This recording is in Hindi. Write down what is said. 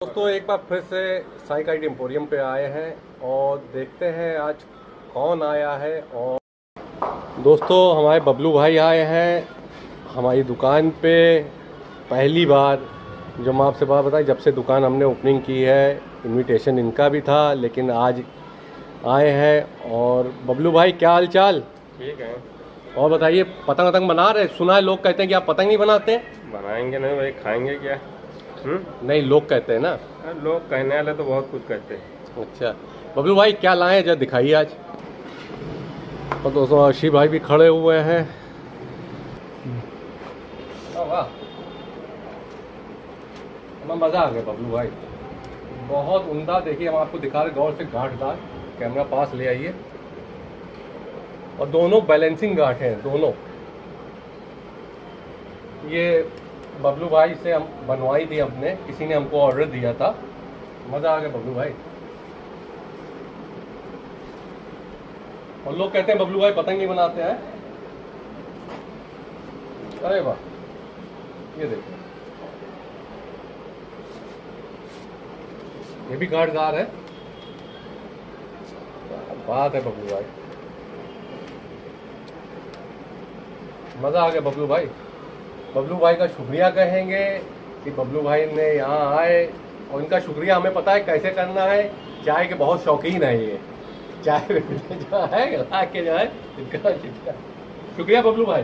दोस्तों एक बार फिर से साई काइट एम्पोरियम पे आए हैं और देखते हैं आज कौन आया है और दोस्तों हमारे बबलू भाई आए हैं। हमारी दुकान पे पहली बार जो मैं आपसे बात बताई जब से दुकान हमने ओपनिंग की है इनविटेशन इनका भी था लेकिन आज आए हैं। और बबलू भाई क्या हाल चाल ठीक है। और बताइए पतंग वतंग बना रहे? सुना है लोग कहते हैं कि आप पतंग नहीं बनाते? बनाएँगे नहीं भाई खाएँगे क्या? हम्म? नहीं लोग कहते हैं ना। लोग कहने वाले तो बहुत कुछ कहते हैं। अच्छा। बबलू भाई क्या लाए? हैं जरा दिखाइए आज। और दोस्तों आशी भाई भी खड़े हुए हैं। वाह मज़ा आ गया बबलू भाई। बहुत उमदा देखिए हम आपको दिखा रहे गौर से गांठदार कैमरा पास ले आइए। और दोनों बैलेंसिंग गांठ हैं दोनों। ये बबलू भाई से हम बनवाई थी हमने किसी ने हमको ऑर्डर दिया था। मज़ा आ गया बबलू भाई। और लोग कहते हैं बबलू भाई पतंग नहीं बनाते हैं। अरे वाह, ये देखो। ये भी गाढ़दार है। बात है बबलू भाई। मज़ा आ गया बबलू भाई। बबलू भाई का शुक्रिया कहेंगे कि बबलू भाई ने यहाँ आए और इनका शुक्रिया, हमें पता है कैसे करना है। चाय के बहुत शौकीन है ये। चाय जो है ला के जो है इनका शुक्रिया बबलू भाई।